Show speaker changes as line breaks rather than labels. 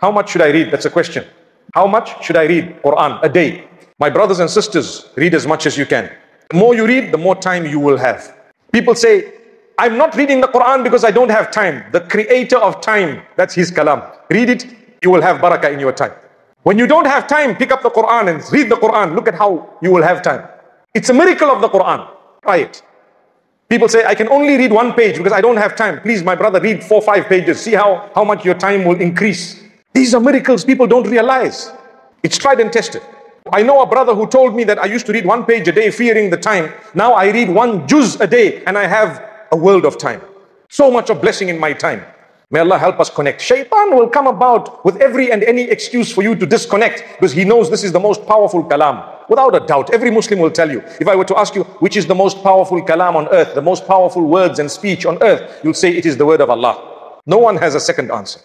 How much should I read? That's a question. How much should I read Quran a day? My brothers and sisters, read as much as you can. The more you read, the more time you will have. People say, I'm not reading the Quran because I don't have time. The creator of time, that's his kalam. Read it, you will have barakah in your time. When you don't have time, pick up the Quran and read the Quran. Look at how you will have time. It's a miracle of the Quran. Try it. People say, I can only read one page because I don't have time. Please, my brother, read four, five pages. See how, how much your time will increase. These are miracles people don't realize. It's tried and tested. I know a brother who told me that I used to read one page a day, fearing the time. Now I read one juz a day and I have a world of time. So much of blessing in my time. May Allah help us connect. Shaitan will come about with every and any excuse for you to disconnect because he knows this is the most powerful kalam. Without a doubt, every Muslim will tell you. If I were to ask you which is the most powerful kalam on earth, the most powerful words and speech on earth, you'll say it is the word of Allah. No one has a second answer.